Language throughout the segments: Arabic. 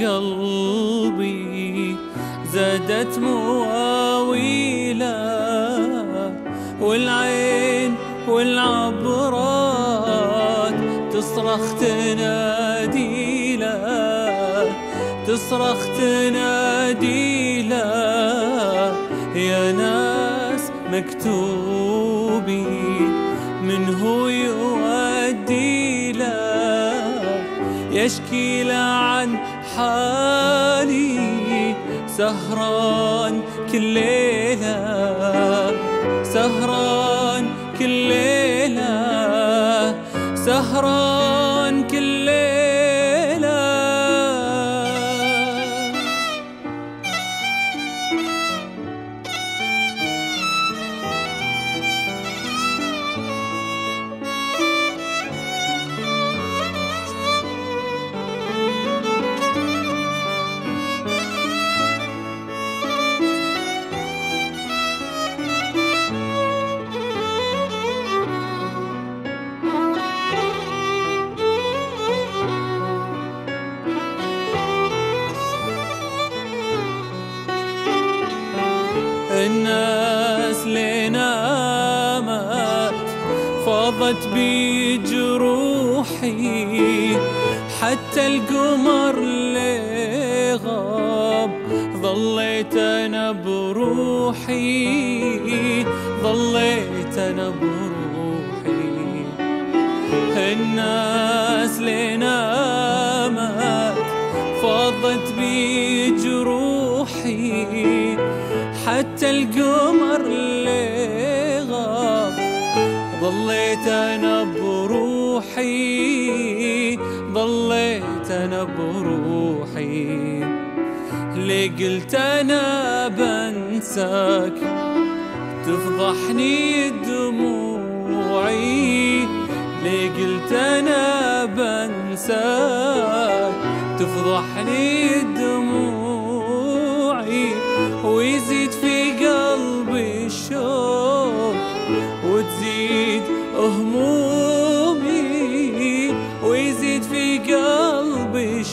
قلبي زادت مواويله والعين والعبرات تصرخ تنادي له تصرخ تنادي له يا ناس مكتوبي من هو يودي له يشكي له عن حالي سهران كل ليلة سهران كل ليلة سهران فاضت بجروحي حتى القمر اللي غاب ظليت أنا بروحي ظليت أنا بروحي. الناس لنامت فاضت بجروحي حتى القمر غاب ظليت أنا بروحي ظليت أنا بروحي. ليه قلت أنا بنساك تفضحني دموعي. ليه قلت أنا بنساك تفضحني دموعي. ويزيد في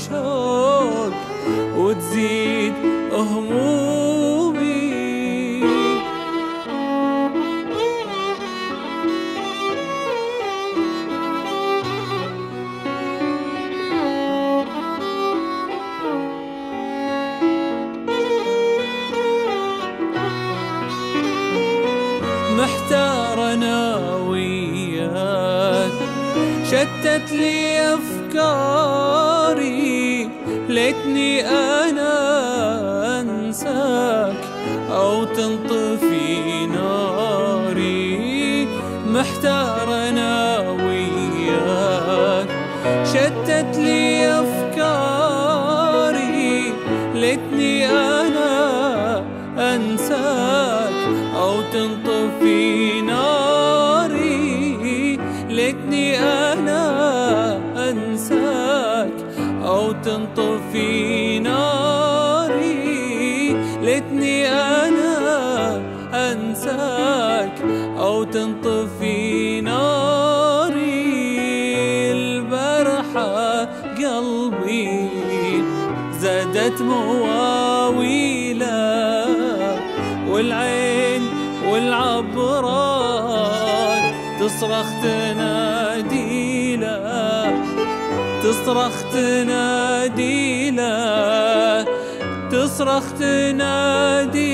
الشوق وتزيد همومي محتار أنا وياك شتت لي أفكاري ليتني أنا أنساك أو تنطفي ناري. محتار أنا وياك شتت لي أفكاري ليتني أنا أنساك أو تنطفي ليتني أنا أنساك أو تنطفي ناري البرحة. قلبي زادت مواويله والعين والعبرات. تصرخ تنادي له تصرخ تنادي له تصرخ تنادي